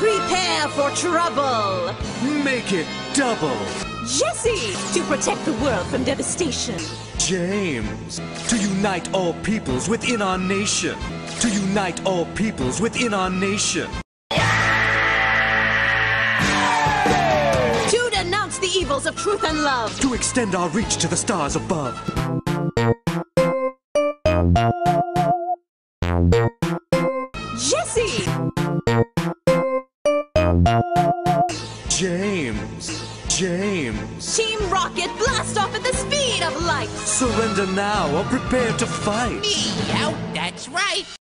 Prepare for trouble! Make it double. Jessie! To protect the world from devastation. James. To unite all peoples within our nation. To unite all peoples within our nation. To denounce the evils of truth and love. To extend our reach to the stars above. James. James. Team Rocket blast off at the speed of light! Surrender now or prepare to fight. Meowth, that's right.